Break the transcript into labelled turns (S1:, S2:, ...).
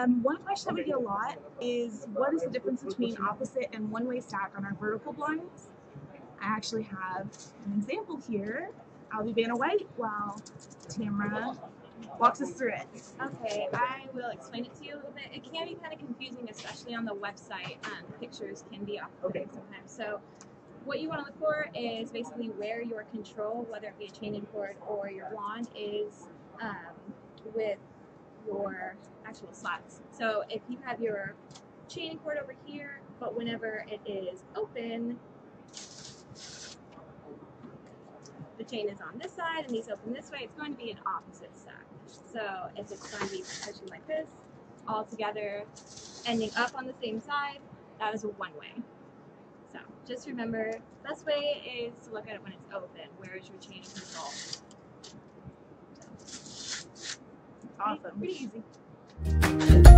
S1: Um, one question that we get a lot is what is the difference between opposite and one-way stack on our vertical blinds? I actually have an example here. I'll be Vanna White while Tamara walks us through it.
S2: Okay, I will explain it to you a little bit. It can be kind of confusing, especially on the website. Um, pictures can be off-putting sometimes. So what you want to look for is basically where your control, whether it be a chain cord or your wand, is um, with your actual slots. So if you have your chain cord over here, but whenever it is open, the chain is on this side and these open this way, it's going to be an opposite stack. So if it's going to be pushing like this, all together, ending up on the same side, that is one way. So just remember, best way is to look at it when it's open. Where is your chain control?
S1: Awesome.
S2: Pretty easy.